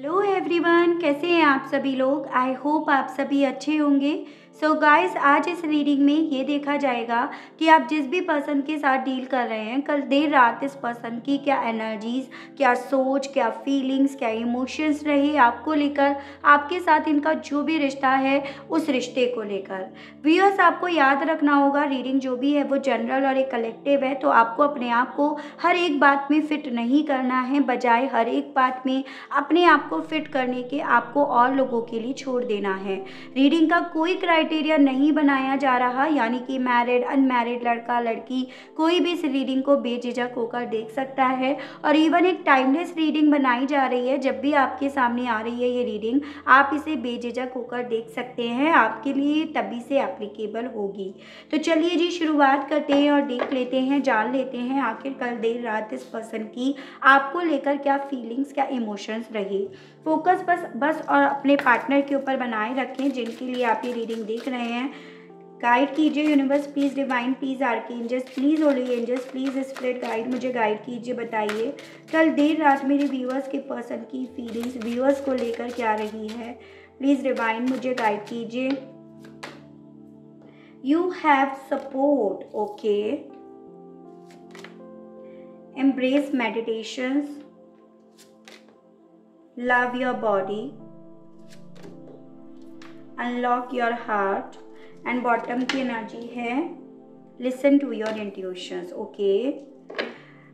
Hello everyone कैसे हैं आप सभी लोग? आई होप आप सभी अच्छे होंगे। सो so गाइस आज इस रीडिंग में ये देखा जाएगा कि आप जिस भी पर्सन के साथ डील कर रहे हैं, कल देर रात इस पर्सन की क्या एनर्जीज क्या सोच, क्या फीलिंग्स क्या इमोशंस रहे आपको लेकर, आपके साथ इनका जो भी रिश्ता है, उस रिश्ते को लेकर। व्यूअर्स आपको याद रखना होगा रीडिंग जो भी है वो जनरल और एक कलेक्टिव है तो आपको अपने आप को हर एक बात में फिट नहीं करना है, बजाय हर एक बात में अपने आप को फिट करने के आपको और लोगों के लिए छोड़ देना है। रीडिंग का कोई क्राइटेरिया क्राइटेरिया नहीं बनाया जा रहा, यानी कि मैरिड अनमैरिड लड़का, लड़की, कोई भी इस रीडिंग को बेझिझक होकर देख सकता है। और इवन एक टाइमलेस रीडिंग बनाई जा रही है, जब भी आपके सामने आ रही है ये रीडिंग आप इसे बेझिझक होकर देख सकते हैं, आपके लिए तभी से एप्लीकेबल होगी। तो चलिए जी, शुरुआत करते हैं और देख लेते हैं, जान लेते हैं आखिर कल देर रात इस पर्सन की आपको लेकर क्या फीलिंग्स क्या इमोशंस रहे। फोकस बस बस और अपने पार्टनर के ऊपर बनाए रखें, जिनके लिए आप ये रीडिंग देख रहे हैं। गाइड कीजिए universe please divine please arch angels please holy angels please spirit guide मुझे गाइड कीजिए, बताइए। कल देर रात मेरे व्यूअर्स के पर्सन की फीलिंग्स व्यूअर्स को लेकर क्या रही है? प्लीज़ डिवाइन मुझे गाइड कीजिए। You have support okay embrace meditations love your body unlock your heart and bottom की एनर्जी है. Listen to your intuitions okay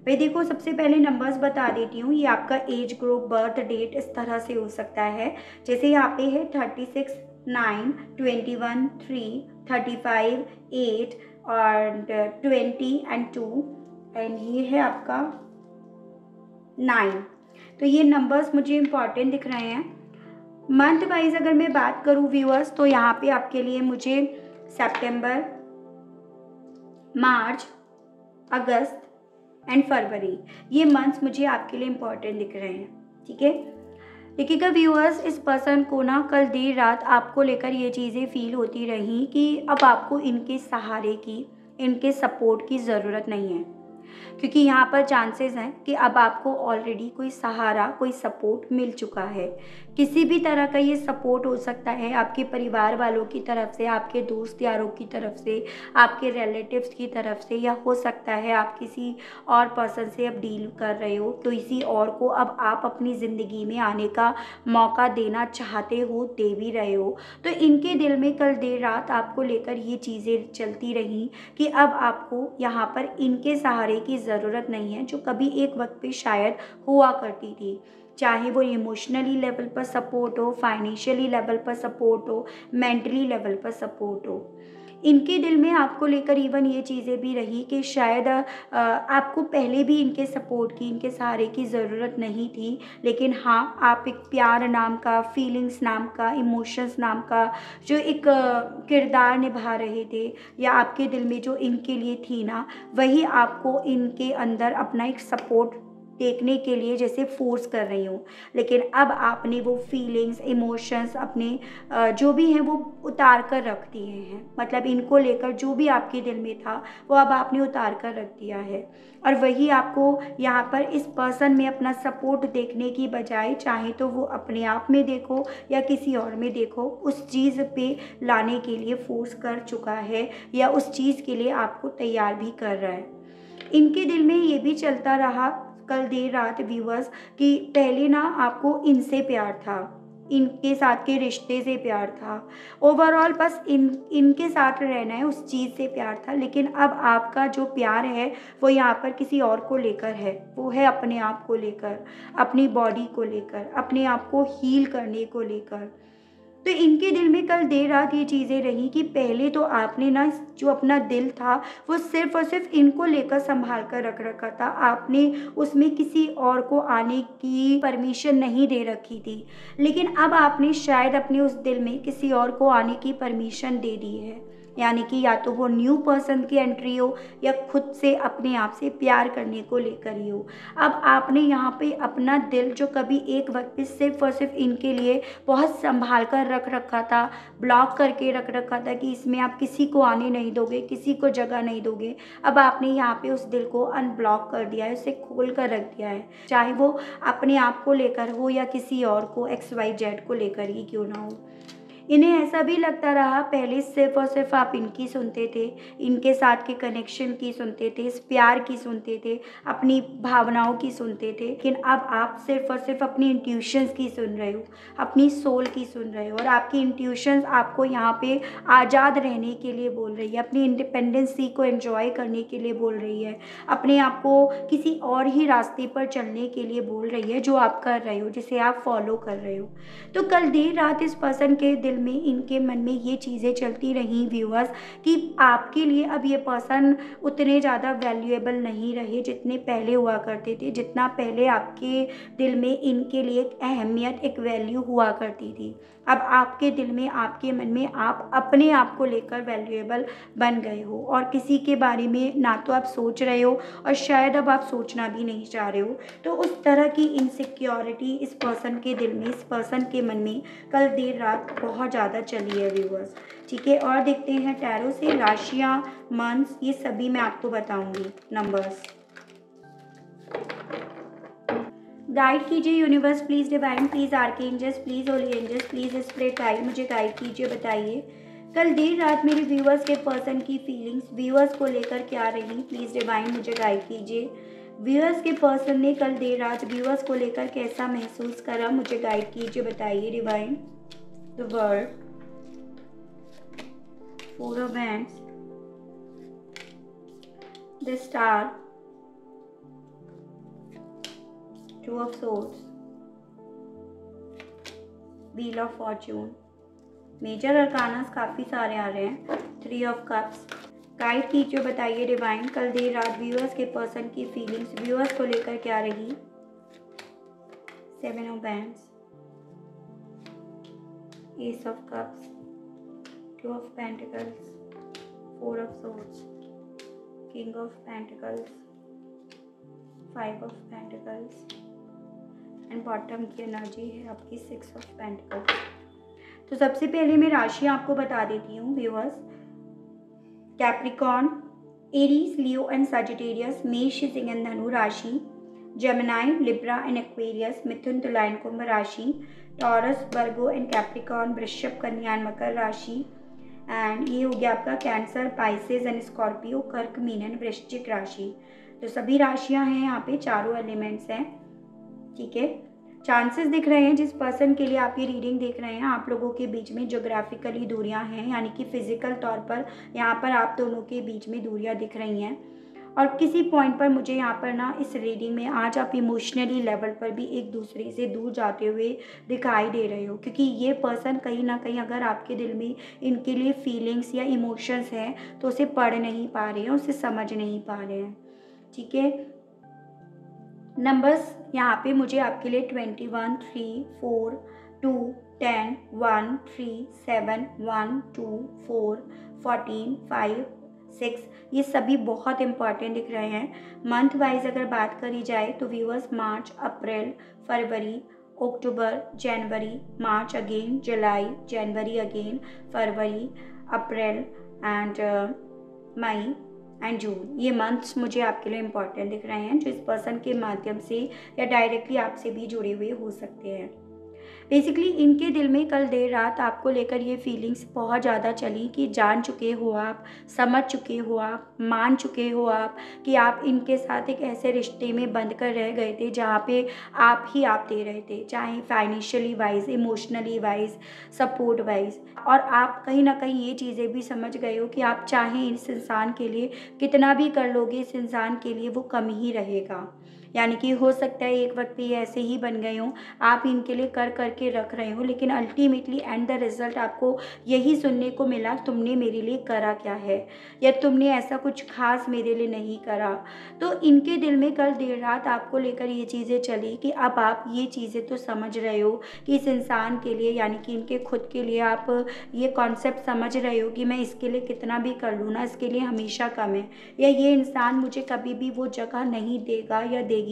भाई देखो, सबसे पहले नंबर्स बता देती हूँ। ये आपका एज ग्रुप बर्थ डेट इस तरह से हो सकता है। जैसे यहाँ पे है thirty six nine twenty one three thirty five eight और ट्वेंटी एंड टू एंड ये है आपका नाइन तो ये नंबर्स मुझे इंपॉर्टेंट दिख रहे हैं। मंथ वाइज अगर मैं बात करूँ व्यूअर्स तो यहाँ पे आपके लिए मुझे सितंबर मार्च अगस्त एंड फरवरी ये मंथ्स मुझे आपके लिए इंपॉर्टेंट दिख रहे हैं, ठीक है? देखिएगा व्यूअर्स इस पर्सन को ना कल देर रात आपको लेकर ये चीज़ें फील होती रही कि अब आपको इनके सहारे की, इनके सपोर्ट की ज़रूरत नहीं है, क्योंकि यहाँ पर चांसेस हैं कि अब आपको ऑलरेडी कोई सहारा, कोई सपोर्ट मिल चुका है। किसी भी तरह का ये सपोर्ट हो सकता है आपके परिवार वालों की तरफ़ से, आपके दोस्त यारों की तरफ़ से, आपके रिलेटिव्स की तरफ़ से, या हो सकता है आप किसी और पर्सन से अब डील कर रहे हो। तो इसी और को अब आप अपनी ज़िंदगी में आने का मौका देना चाहते हो, दे भी रहे हो। तो इनके दिल में कल देर रात आपको लेकर ये चीज़ें चलती रहीं कि अब आपको यहाँ पर इनके सहारे की ज़रूरत नहीं है, जो कभी एक वक्त पे शायद हुआ करती थी। चाहे वो इमोशनली लेवल पर सपोर्ट हो फाइनेंशियली लेवल पर सपोर्ट हो मेंटली लेवल पर सपोर्ट हो। इनके दिल में आपको लेकर इवन ये चीज़ें भी रही कि शायद आपको पहले भी इनके सपोर्ट की, इनके सहारे की ज़रूरत नहीं थी। लेकिन हाँ आप एक प्यार नाम का फीलिंग्स नाम का इमोशंस नाम का जो एक किरदार निभा रहे थे या आपके दिल में जो इनके लिए थी ना, वही आपको इनके अंदर अपना एक सपोर्ट देखने के लिए जैसे फोर्स कर रही हूँ। लेकिन अब आपने वो फीलिंग्स इमोशंस अपने जो भी हैं वो उतार कर रख दिए हैं। मतलब इनको लेकर जो भी आपके दिल में था, वो अब आपने उतार कर रख दिया है। और वही आपको यहाँ पर इस पर्सन में अपना सपोर्ट देखने की बजाय चाहे तो वो अपने आप में देखो या किसी और में देखो, उस चीज़ पे लाने के लिए फोर्स कर चुका है या उस चीज़ के लिए आपको तैयार भी कर रहा है। इनके दिल में ये भी चलता रहा कल देर रात व्यूवर्स कि पहले ना आपको इनसे प्यार था, इनके साथ के रिश्ते से प्यार था। ओवरऑल बस इन, इनके साथ रहना है, उस चीज़ से प्यार था, लेकिन अब आपका जो प्यार है, वो यहाँ पर किसी और को लेकर है। वो है अपने आप को लेकर, अपनी बॉडी को लेकर, अपने आप को हील करने को लेकर। तो इनके दिल में कल देर रात ये चीज़ें रही कि पहले तो आपने ना जो अपना दिल था, वो सिर्फ़ और सिर्फ़ इनको लेकर संभाल कर रख रखा था। आपने उसमें किसी और को आने की परमिशन नहीं दे रखी थी। लेकिन अब आपने शायद अपने उस दिल में किसी और को आने की परमिशन दे दी है। यानी कि या तो वो न्यू पर्सन की एंट्री हो या खुद से अपने आप से प्यार करने को लेकर ही हो। अब आपने यहाँ पे अपना दिल जो कभी एक वक्त पे सिर्फ़ और सिर्फ़ इनके लिए बहुत संभाल कर रख रखा था ब्लॉक करके रख रखा था कि इसमें आप किसी को आने नहीं दोगे, किसी को जगह नहीं दोगे, अब आपने यहाँ पे उस दिल को अनब्लॉक कर दिया है, उसे खोल कर रख दिया है। चाहे वो अपने आप को लेकर हो या किसी और को एक्स वाई जेड को लेकर ही क्यों ना हो। इन्हें ऐसा भी लगता रहा, पहले सिर्फ़ और सिर्फ़ आप इनकी सुनते थे, इनके साथ के कनेक्शन की सुनते थे, इस प्यार की सुनते थे, अपनी भावनाओं की सुनते थे, लेकिन अब आप सिर्फ़ और सिर्फ़ अपनी इंट्यूशंस की सुन रहे हो, अपनी सोल की सुन रहे हो और आपकी इंट्यूशंस आपको यहाँ पे आज़ाद रहने के लिए बोल रही है, अपनी इंडिपेंडेंसी को एंजॉय करने के लिए बोल रही है, अपने आप को किसी और ही रास्ते पर चलने के लिए बोल रही है जो आप कर रहे हो, जिसे आप फॉलो कर रहे हो। तो कल देर रात इस पर्सन के दिल दिल में इनके मन में ये चीज़ें चलती रहीं व्यूअर्स कि आपके लिए अब ये पर्सन उतने ज़्यादा वैल्यूएबल नहीं रहे जितने पहले हुआ करते थे, जितना पहले आपके दिल में इनके लिए एक अहमियत, एक वैल्यू हुआ करती थी। अब आपके दिल में, आपके मन में आप अपने आप को लेकर वैल्यूएबल बन गए हो और किसी के बारे में ना तो आप सोच रहे हो और शायद अब आप सोचना भी नहीं चाह रहे हो। तो उस तरह की इनसिक्योरिटी इस पर्सन के दिल में, इस पर्सन के मन में कल देर रात बहुत ज़्यादा चली है व्यूवर्स ठीक है, और देखते हैं टैरो से राशियाँ मंथ्स ये सभी मैं आपको बताऊँगी नंबर्स गाइड कीजिए universe please divine please arch angels please holy angels please spirit guide मुझे गाइड कीजिए, बताइए। कल देर रात मेरे व्यूअर्स के पर्सन की फीलिंग्स व्यूअर्स को लेकर क्या रही? प्लीज़ डिवाइन मुझे गाइड कीजिए। व्यूअर्स के पर्सन ने कल देर रात व्यूअर्स को लेकर कैसा महसूस करा? मुझे गाइड कीजिए, बताइए divine the world four of wands the star two of swords, wheel of fortune. Major arcanas काफ़ी सारे आ रहे हैं. थ्री ऑफ़ कप्स गाइड कीजिए, बताइए डिवाइन कल देर रात व्यूअर्स के पर्सन की फीलिंग्स व्यूअर्स को लेकर क्या रही? Seven of wands ace of cups two of pentacles four of swords king of pentacles five of pentacles and bottom की एनर्जी है आपकी सिक्स ऑफ़ पेंटिकल्स तो सबसे पहले मैं राशि आपको बता देती हूँ viewers Capricorn Aries Leo and Sagittarius मेष सिंह एंड धनु राशि. जेमिनाई लिब्रा एंड एक्वेरियस मिथुन तुलायन कुंभ राशि. टॉरस बर्गो एंड कैप्रिकॉन वृषभ कन्या मकर राशि एंड ये हो गया आपका कैंसर पाइसेस एंड स्कॉर्पियो कर्क, मीन एंड वृश्चिक राशि। तो सभी राशियाँ हैं, यहाँ पे चारों एलिमेंट्स हैं। ठीक है? चांसेस दिख रहे हैं, जिस पर्सन के लिए आप ये रीडिंग देख रहे हैं, आप लोगों के बीच में जोग्राफिकली दूरियाँ हैं, यानी कि फ़िज़िकल तौर पर यहाँ पर आप दोनों के बीच में दूरियाँ दिख रही हैं। और किसी पॉइंट पर मुझे यहाँ पर ना इस रीडिंग में आज आप इमोशनली लेवल पर भी एक दूसरे से दूर जाते हुए दिखाई दे रहे हो। क्योंकि ये पर्सन कहीं ना कहीं अगर आपके दिल में इनके लिए फीलिंग्स या इमोशंस हैं तो उसे पढ़ नहीं पा रहे हैं, उसे समझ नहीं पा रहे हैं। ठीक है? नंबर्स यहाँ पे मुझे आपके लिए twenty one three four two ten one three seven one two four fourteen five six ये सभी बहुत इंपॉर्टेंट दिख रहे हैं। मंथ वाइज अगर बात करी जाए तो viewers March, April, February, October, January, March again, July, January again, February, April and May and June. ये मंथ्स मुझे आपके लिए इंपॉर्टेंट दिख रहे हैं जो इस पर्सन के माध्यम से या डायरेक्टली आपसे भी जुड़े हुए हो सकते हैं। बेसिकली इनके दिल में कल देर रात आपको लेकर ये फीलिंग्स बहुत ज़्यादा चली कि जान चुके हो आप, समझ चुके हो आप, मान चुके हो आप कि आप इनके साथ एक ऐसे रिश्ते में बंद कर रह गए थे जहाँ पे आप ही आप दे रहे थे, चाहे financially wise emotionally wise support wise और आप कहीं ना कहीं ये चीज़ें भी समझ गए हो कि आप चाहें इस इंसान के लिए कितना भी कर लोगे, इस इंसान के लिए वो कम ही रहेगा। यानी कि हो सकता है एक वक्त ये ऐसे ही बन गए हों। आप इनके लिए कर करके रख रहे हो, लेकिन अल्टीमेटली एंड द रिज़ल्ट आपको यही सुनने को मिला, तुमने मेरे लिए करा क्या है? या तुमने ऐसा कुछ खास मेरे लिए नहीं करा? तो इनके दिल में कल देर रात आपको लेकर ये चीज़ें चली कि अब आप ये चीज़ें तो समझ रहे हो कि इस इंसान के लिए, यानी कि इनके खुद के लिए आप ये कॉन्सेप्ट समझ रहे हो कि मैं इसके लिए कितना भी कर लूँ ना, इसके लिए हमेशा कम है। या ये इंसान मुझे कभी भी वो जगह नहीं देगा या देगी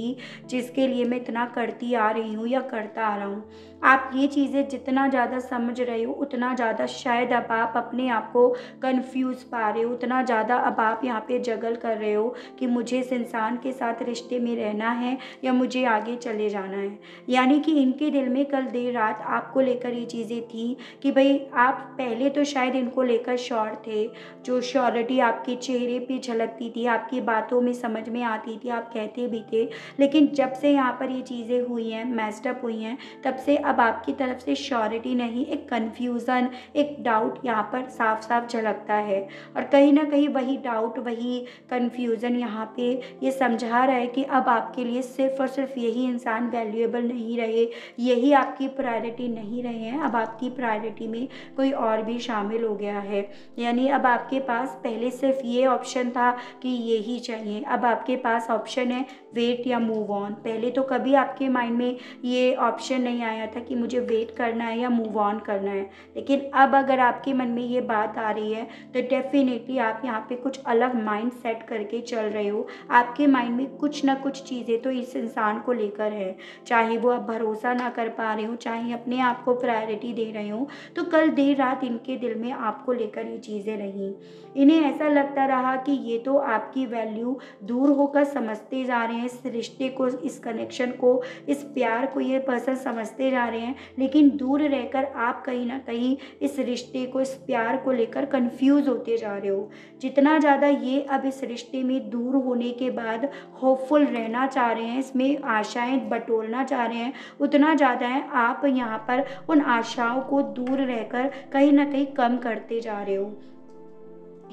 जिसके लिए मैं इतना करती आ रही हूँ या करता आ रहा हूँ। आप ये चीज़ें जितना ज़्यादा समझ रहे हो, उतना ज़्यादा शायद अब आप अपने आप को कन्फ्यूज़ पा रहे हो, उतना ज़्यादा अब आप यहाँ पे जगल कर रहे हो कि मुझे इस इंसान के साथ रिश्ते में रहना है या मुझे आगे चले जाना है। यानी कि इनके दिल में कल देर रात आपको लेकर ये चीज़ें थी कि भाई आप पहले तो शायद इनको लेकर श्योर थे, जो श्योरिटी आपके चेहरे पे झलकती थी, आपकी बातों में समझ में आती थी, आप कहते भी थे लेकिन जब से यहाँ पर ये चीज़ें हुई हैं मैस्टअप हुई हैं, तब से अब आपकी तरफ़ से श्योरिटी नहीं, एक कन्फ्यूज़न एक डाउट यहाँ पर साफ़ साफ़ झलकता है। और कहीं ना कहीं वही डाउट वही कन्फ्यूज़न यहाँ पे ये समझा रहा है कि अब आपके लिए सिर्फ़ और सिर्फ़ यही इंसान वैल्यूएबल नहीं रहे, यही आपकी प्रायोरिटी नहीं रहे हैं, अब आपकी प्रायोरिटी में कोई और भी शामिल हो गया है। यानी अब आपके पास पहले सिर्फ़ ये ऑप्शन था कि ये ही चाहिए, अब आपके पास ऑप्शन है वेट या मूव ऑन पहले तो कभी आपके माइंड में ये ऑप्शन नहीं आया था कि मुझे वेट करना है या मूव ऑन करना है. लेकिन अब अगर आपके मन में ये बात आ रही है तो डेफिनेटली आप यहाँ पे कुछ अलग माइंड सेट करके चल रहे हो. आपके माइंड में कुछ ना कुछ चीज़ें तो इस इंसान को लेकर है. चाहे वो आप भरोसा ना कर पा रहे हो, चाहे अपने आप को प्रायोरिटी दे रहे हो तो कल देर रात इनके दिल में आपको लेकर ये चीज़ें रहीं. इन्हें ऐसा लगता रहा कि ये तो आपकी वैल्यू दूर होकर समझते जा रहे हैं रिश्ते को, इस कनेक्शन को, इस प्यार को ये पर्सन समझते जा रहे हैं, लेकिन दूर रहकर आप कहीं ना कहीं इस रिश्ते को, इस प्यार को लेकर कंफ्यूज होते जा रहे हो। जितना ज़्यादा ये अब इस रिश्ते में दूर होने के बाद होपफुल रहना चाह रहे हैं, इसमें आशाएँ बटोरना चाह रहे हैं, उतना ज़्यादा है आप यहाँ पर उन आशाओं को दूर रहकर कहीं ना कहीं कम करते जा रहे हो।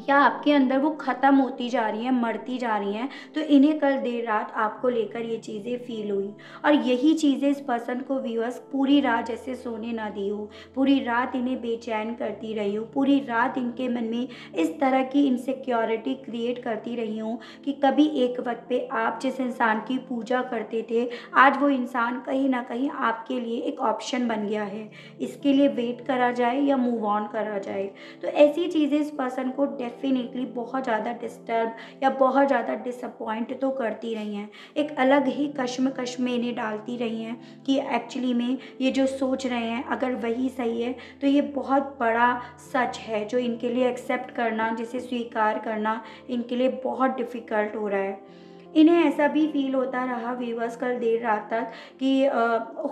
या आपके अंदर वो ख़त्म होती जा रही हैं, मरती जा रही हैं तो इन्हें कल देर रात आपको लेकर ये चीज़ें फील हुई। और यही चीज़ें इस पर्सन को व्यूअर्स पूरी रात जैसे सोने ना दी हो, पूरी रात इन्हें बेचैन करती रही हो, पूरी रात इनके मन में इस तरह की इनसिक्योरिटी क्रिएट करती रही हूँ कि कभी एक वक्त पे आप जिस इंसान की पूजा करते थे, आज वो इंसान कहीं ना कहीं आपके लिए एक ऑप्शन बन गया है। इसके लिए वेट करा जाए या मूव ऑन करा जाए। तो ऐसी चीज़ें इस पर्सन को डेफिनेटली बहुत ज़्यादा डिस्टर्ब या बहुत ज़्यादा डिसअपॉइंट तो करती रही हैं। एक अलग ही कश्मकश में इन्हें डालती रही हैं कि एक्चुअली में ये जो सोच रहे हैं, अगर वही सही है तो ये बहुत बड़ा सच है जो इनके लिए एक्सेप्ट करना, जिसे स्वीकार करना इनके लिए बहुत डिफ़िकल्ट हो रहा है। इन्हें ऐसा भी फील होता रहा व्यूवर्स कल देर रात तक कि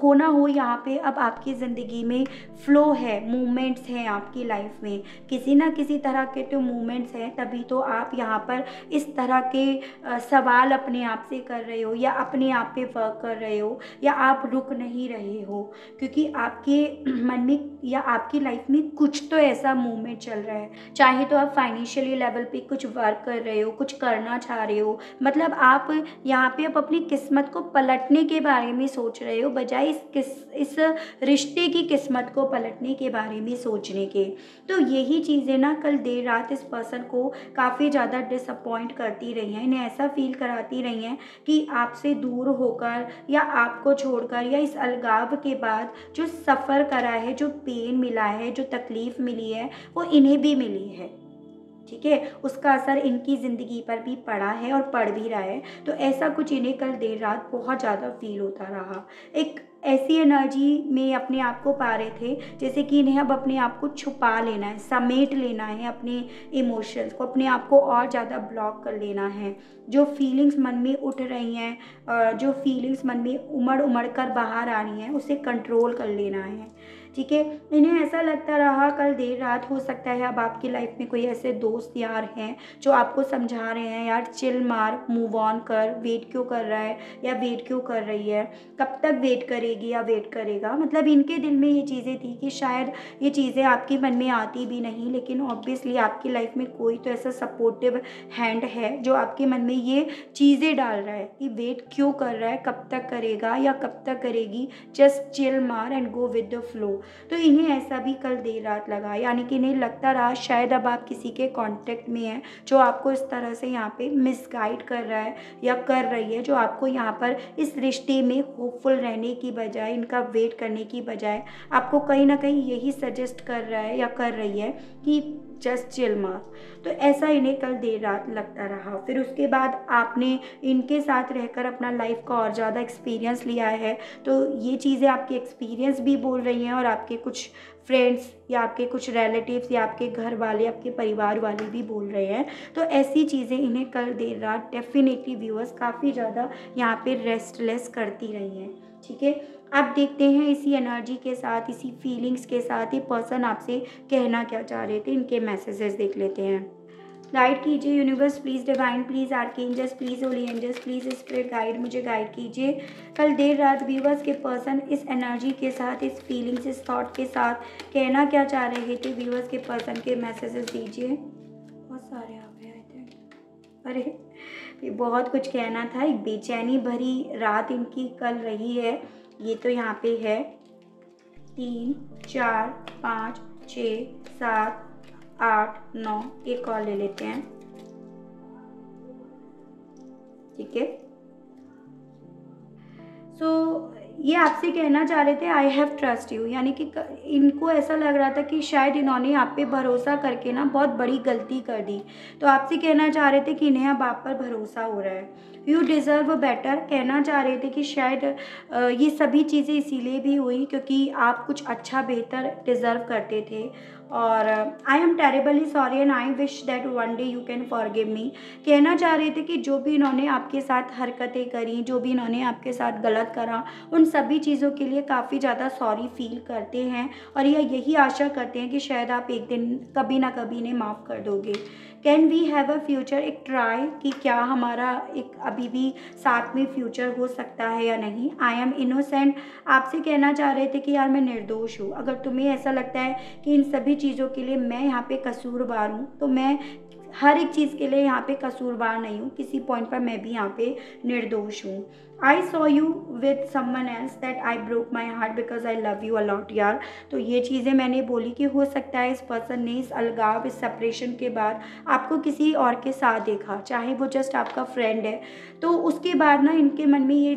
होना हो यहाँ पे अब आपकी ज़िंदगी में फ़्लो है मूवमेंट्स हैं आपकी लाइफ में। किसी ना किसी तरह के तो मूवमेंट्स हैं, तभी तो आप यहाँ पर इस तरह के सवाल अपने आप से कर रहे हो या अपने आप पे वर्क कर रहे हो या आप रुक नहीं रहे हो। क्योंकि आपके मन में या आपकी लाइफ में कुछ तो ऐसा मूवमेंट चल रहा है। चाहे तो आप फाइनेंशियली लेवल पे कुछ वर्क कर रहे हो, कुछ करना चाह रहे हो मतलब आप यहाँ पे आप अपनी किस्मत को पलटने के बारे में सोच रहे हो, बजाय इस किस, इस रिश्ते की किस्मत को पलटने के बारे में सोचने के। तो यही चीज़ें ना कल देर रात इस पर्सन को काफ़ी ज़्यादा डिसअपॉइंट करती रही हैं, इन्हें ऐसा फील कराती रही हैं कि आपसे दूर होकर या आपको छोड़कर या इस अलगाव के बाद जो सफ़र करा है, जो पेन मिला है, जो तकलीफ़ मिली है, वो इन्हें भी मिली है। ठीक है? उसका असर इनकी ज़िंदगी पर भी पड़ा है और पड़ भी रहा है। तो ऐसा कुछ इन्हें कल देर रात बहुत ज़्यादा फील होता रहा। एक ऐसी एनर्जी में अपने आप को पा रहे थे, जैसे कि इन्हें अब अपने आप को छुपा लेना है, समेट लेना है अपने इमोशंस को, अपने आप को और ज़्यादा ब्लॉक कर लेना है। जो फीलिंग्स मन में उठ रही हैं जो फीलिंग्स मन में उमड़ उमड़ कर बाहर आ रही हैं, उसे कंट्रोल कर लेना है। ठीक है? इन्हें ऐसा लगता रहा, कल देर रात हो सकता है, अब आपकी लाइफ में कोई ऐसे दोस्त यार हैं, जो आपको समझा रहे हैं, यार चिल मार मूव ऑन कर वेट क्यों कर रहा है, या वेट क्यों कर रही है, कब तक वेट करे करेगी या वेट करेगा। मतलब इनके दिल में ये चीज़ें थी कि शायद ये चीज़ें आपके मन में आती भी नहीं, लेकिन ऑब्वियसली आपकी लाइफ में कोई तो ऐसा सपोर्टिव हैंड है जो आपके मन में ये चीज़ें डाल रहा है कि वेट क्यों कर रहा है, कब तक करेगा या कब तक करेगी। जस्ट चिल मार and go with the flow तो इन्हें ऐसा भी कल देर रात लगा। यानी कि इन्हें लगता रहा, शायद अब आप किसी के कॉन्टेक्ट में हैं जो आपको इस तरह से यहाँ पे मिसगाइड कर रहा है या कर रही है, जो आपको यहाँ पर इस रिश्ते में होपफुल रहने की बजाय, इनका वेट करने की बजाय, आपको कहीं ना कहीं यही सजेस्ट कर रहा है या कर रही है कि जस्ट चिल मार तो ऐसा इन्हें कल देर रात लगता रहा। फिर उसके बाद आपने इनके साथ रहकर अपना लाइफ का और ज़्यादा एक्सपीरियंस लिया है तो ये चीज़ें आपके एक्सपीरियंस भी बोल रही हैं और आपके कुछ फ्रेंड्स या आपके कुछ रिलेटिव्स या आपके घर वाले, आपके परिवार वाले भी बोल रहे हैं। तो ऐसी चीज़ें इन्हें कल देर रात डेफिनेटली व्यूअर्स काफ़ी ज़्यादा यहाँ पे रेस्टलेस करती रही हैं। ठीक है? आप देखते हैं इसी एनर्जी के साथ, इसी फीलिंग्स के साथ ये पर्सन आपसे कहना क्या चाह रहे थे? इनके मैसेजेस देख लेते हैं। गाइड कीजिए universe please divine please archangels please holy angels please spirit guide मुझे गाइड कीजिए। कल देर रात व्यूवर्स के पर्सन इस एनर्जी के साथ, इस फीलिंग्स इस थॉट के साथ कहना क्या चाह रहे थे? व्यूवर्स के पर्सन के मैसेजेस दीजिए। बहुत सारे आ गए आई थिंक अरे बहुत कुछ कहना था। एक बेचैनी भरी रात इनकी कल रही है। ये तो यहाँ पे है। तीन, चार, पाँच, छ, सात, आठ, नौ, एक और ले लेते हैं। ठीक है? सो ये आपसे कहना चाह रहे थे आई हैव ट्रस्ट यू यानी कि इनको ऐसा लग रहा था कि शायद इन्होंने आप पे भरोसा करके ना बहुत बड़ी गलती कर दी। तो आपसे कहना चाह रहे थे कि इन्हें अब आप पर भरोसा हो रहा है। यू डिज़र्व बेटर कहना चाह रहे थे कि शायद ये सभी चीज़ें इसीलिए भी हुई क्योंकि आप कुछ अच्छा बेहतर डिज़र्व करते थे। और I am terribly sorry and I wish that one day you can forgive me कहना चाह रहे थे कि जो भी इन्होंने आपके साथ हरकतें करी, जो भी इन्होंने आपके साथ गलत करा, उन सभी चीज़ों के लिए काफ़ी ज़्यादा सॉरी फील करते हैं और यह यही आशा करते हैं कि शायद आप एक दिन कभी ना कभी इन्हें माफ़ कर दोगे। Can we have a future एक ट्राई कि क्या हमारा एक अभी भी साथ में फ्यूचर हो सकता है या नहीं? आई एम इनोसेंट आपसे कहना चाह रहे थे कि यार मैं निर्दोष हूँ। अगर तुम्हें ऐसा लगता है कि इन सभी चीज़ों के लिए मैं यहाँ पे कसूरवार हूँ तो मैं हर एक चीज़ के लिए यहाँ पे कसूरवार नहीं हूँ। किसी पॉइंट पर मैं भी यहाँ पे निर्दोष हूँ। I saw you with someone else that I broke my heart because I love you a lot यार तो ये चीज़ें मैंने बोली कि हो सकता है इस पर्सन ने इस अलगाव, इस सेपरेशन के बाद आपको किसी और के साथ देखा, चाहे वो जस्ट आपका फ्रेंड है। तो उसके बाद ना इनके मन में ये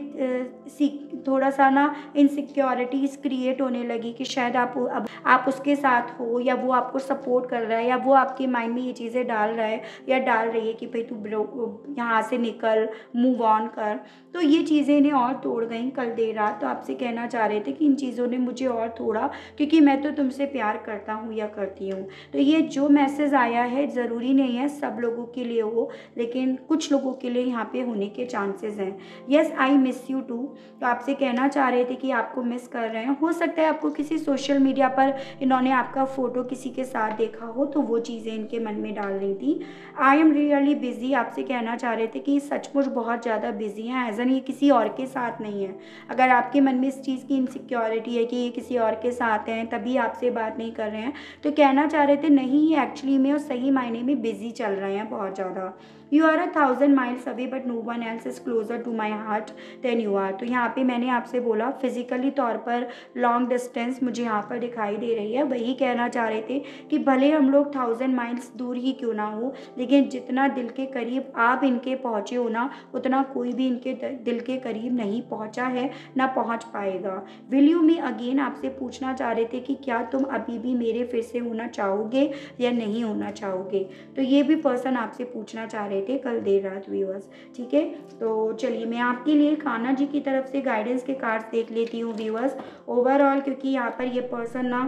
सीख, थोड़ा सा ना इनसिक्योरिटीज़ क्रिएट होने लगी कि शायद आप, अब आप उसके साथ हो या वो आपको सपोर्ट कर रहा है या वो आपके माइंड में ये चीज़ें डाल रहा है या डाल रही है कि भाई तू यहाँ से निकल मूव ऑन कर। तो ये चीज़ें इन्हें और तोड़ गई कल देर रात। तो आपसे कहना चाह रहे थे कि इन चीज़ों ने मुझे और तोड़ा, क्योंकि मैं तो तुमसे प्यार करता हूँ या करती हूँ। तो ये जो मैसेज आया है, ज़रूरी नहीं है सब लोगों के लिए हो, लेकिन कुछ लोगों के लिए यहाँ पे होने के चांसेस हैं। Yes I miss you too तो आपसे कहना चाह रहे थे कि आपको मिस कर रहे हैं। हो सकता है आपको किसी सोशल मीडिया पर इन्होंने आपका फ़ोटो किसी के साथ देखा हो तो वो चीज़ें इनके मन में डाल रही थी। आई एम रियली बिज़ी आपसे कहना चाह रहे थे कि सचमुच बहुत ज़्यादा बिज़ी हैं। एज एन ये किसी और के साथ नहीं है। अगर आपके मन में इस चीज़ की इनसिक्योरिटी है कि ये किसी और के साथ हैं, तभी आपसे बात नहीं कर रहे हैं। तो कहना चाह रहे थे, नहीं ये एक्चुअली में और सही मायने में बिज़ी चल रहे हैं बहुत ज़्यादा। You are a thousand miles away but no one else is closer to my heart than you are तो यहाँ पे मैंने आपसे बोला फिजिकली तौर पर लॉन्ग डिस्टेंस मुझे यहाँ पर दिखाई दे रही है। वही कहना चाह रहे थे कि भले हम लोग थाउज़ेंड माइल्स दूर ही क्यों ना हो, लेकिन जितना दिल के करीब आप इनके पहुँचे हो ना, उतना कोई भी इनके दिल के करीब नहीं पहुँचा है, ना पहुँच पाएगा। विल यू मी अगेन आपसे पूछना चाह रहे थे कि क्या तुम अभी भी मेरे फिर से होना चाहोगे या नहीं होना चाहोगे? तो ये भी पर्सन आपसे पूछना चाह रहे थे, कल देर रात व्यूअर्स ठीक है? तो चलिए, मैं आपके लिए कान्हा जी की तरफ़ से गाइडेंस के कार्ड्स देख लेती हूँ व्यूअर्स ओवरऑल क्योंकि यहाँ पर ये पर्सन ना,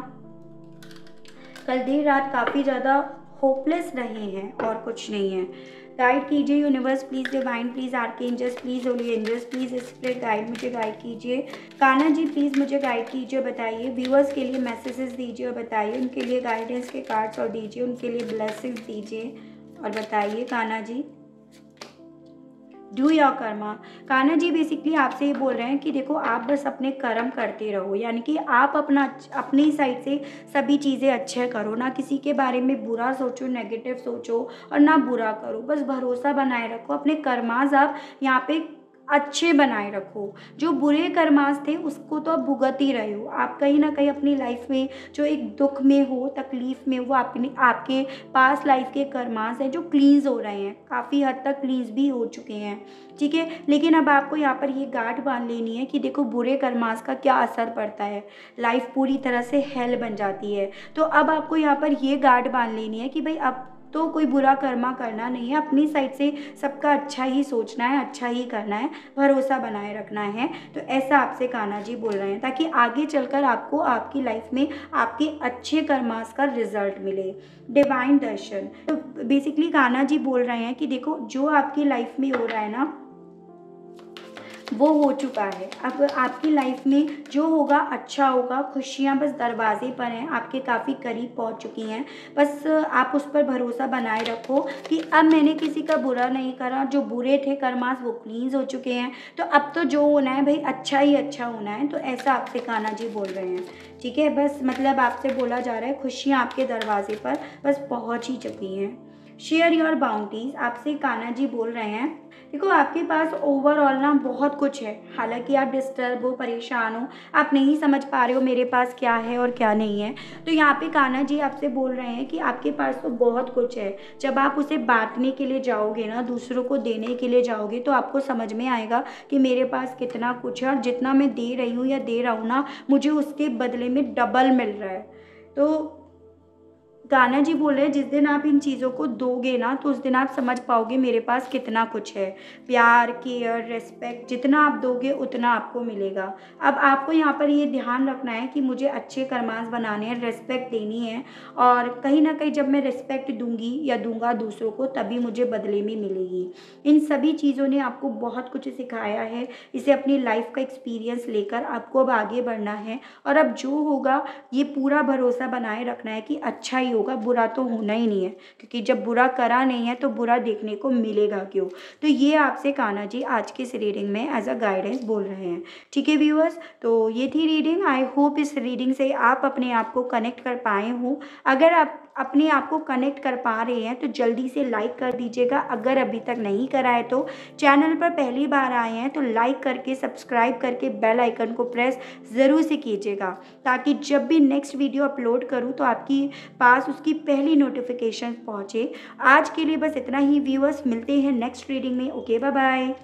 कल देर रात काफ़ी ज़्यादा होपलेस रहे हैं और कुछ नहीं है। गाइड कीजिए universe please divine please arch angels please holy angels please spirit guide मुझे गाइड कीजिए। काना जी प्लीज़ मुझे गाइड कीजिए, बताइए। व्यूअर्स के लिए मैसेजेस दीजिए और बताइए। उनके लिए गाइडेंस के कार्ड्स और दीजिए, उनके लिए ब्लेसिंग्स दीजिए। और बताइए Kanha ji. Do your karma Kanha ji basically आपसे ये बोल रहे हैं कि देखो, आप बस अपने कर्म करते रहो, यानी कि आप अपना, अपनी साइड से सभी चीज़ें अच्छे करो, ना किसी के बारे में बुरा सोचो नेगेटिव सोचो और ना बुरा करो। बस भरोसा बनाए रखो, अपने कर्माज आप यहाँ पे अच्छे बनाए रखो। जो बुरे कर्मास थे, उसको तो आप भुगत ही रहे हो। आप कहीं ना कहीं अपनी लाइफ में जो एक दुख में हो, तकलीफ़ में वो अपनी, आपके पास लाइफ के कर्मास हैं, जो क्लींस हो रहे हैं। काफ़ी हद तक क्लींस भी हो चुके हैं। ठीक है? लेकिन अब आपको यहाँ पर ये गांठ बाँध लेनी है कि देखो, बुरे कर्मास का क्या असर पड़ता है। लाइफ पूरी तरह से हेल बन जाती है। तो अब आपको यहाँ पर ये गांठ बाँध लेनी है कि भाई, अब तो कोई बुरा कर्मा करना नहीं है। अपनी साइड से सबका अच्छा ही सोचना है अच्छा ही करना है, भरोसा बनाए रखना है। तो ऐसा आपसे कान्हा जी बोल रहे हैं, ताकि आगे चलकर आपको आपकी लाइफ में आपके अच्छे कर्मास का रिज़ल्ट मिले। डिवाइन दर्शन। तो बेसिकली कान्हा जी बोल रहे हैं कि देखो, जो आपकी लाइफ में हो रहा है ना वो हो चुका है। अब आपकी लाइफ में जो होगा अच्छा होगा, खुशियाँ बस दरवाजे पर हैं, आपके काफ़ी करीब पहुँच चुकी हैं। बस आप उस पर भरोसा बनाए रखो कि अब मैंने किसी का बुरा नहीं करा, जो बुरे थे कर्मास वो क्लींस हो चुके हैं। तो अब तो जो होना है भाई अच्छा ही अच्छा होना है। तो ऐसा आपसे कान्हा जी बोल रहे हैं। ठीक है, बस मतलब आपसे बोला जा रहा है, खुशियाँ आपके दरवाजे पर बस पहुँच ही चुकी हैं। शेयर योर बाउंड्रीज आपसे कान्हा जी बोल रहे हैं। देखो, आपके पास ओवरऑल ना बहुत कुछ है। हालाँकि आप डिस्टर्ब हो, परेशान हो, आप नहीं समझ पा रहे हो मेरे पास क्या है और क्या नहीं है। तो यहाँ पे कान्हा जी आपसे बोल रहे हैं कि आपके पास तो बहुत कुछ है। जब आप उसे बांटने के लिए जाओगे ना, दूसरों को देने के लिए जाओगे तो आपको समझ में आएगा कि मेरे पास कितना कुछ है और जितना मैं दे रही हूँ या दे रहा हूँ ना, मुझे उसके बदले में डबल मिल रहा है। तो गाना जी बोल रहे हैं, जिस दिन आप इन चीज़ों को दोगे ना तो उस दिन आप समझ पाओगे मेरे पास कितना कुछ है। प्यार, केयर रेस्पेक्ट जितना आप दोगे, उतना आपको मिलेगा। अब आपको यहाँ पर ये ध्यान रखना है कि मुझे अच्छे कर्मास बनाने हैं रेस्पेक्ट देनी है, और कहीं ना कहीं जब मैं रेस्पेक्ट दूँगी या दूँगा दूसरों को, तभी मुझे बदले में मिलेगी। इन सभी चीज़ों ने आपको बहुत कुछ सिखाया है। इसे अपनी लाइफ का एक्सपीरियंस लेकर आपको अब आगे बढ़ना है। और अब जो होगा, ये पूरा भरोसा बनाए रखना है कि अच्छा ही होगा, बुरा तो होना ही नहीं है। क्योंकि जब बुरा करा नहीं है तो बुरा देखने को मिलेगा क्यों? तो ये आपसे कान्हा जी आज की इस रीडिंग में एज अ गाइडेंस बोल रहे हैं। ठीक है व्यूअर्स तो ये थी रीडिंग आई होप इस रीडिंग से आप अपने आप को कनेक्ट कर पाए हो। अगर आप अपने आप को कनेक्ट कर पा रहे हैं तो जल्दी से लाइक कर दीजिएगा। अगर अभी तक नहीं करा है तो चैनल पर पहली बार आए हैं तो लाइक करके सब्सक्राइब करके बेल आइकन को प्रेस ज़रूर से कीजिएगा, ताकि जब भी नेक्स्ट वीडियो अपलोड करूँ तो आपकी पास उसकी पहली नोटिफिकेशन पहुँचे। आज के लिए बस इतना ही व्यूअर्स मिलते हैं नेक्स्ट रीडिंग में। Okay bye